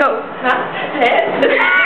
go.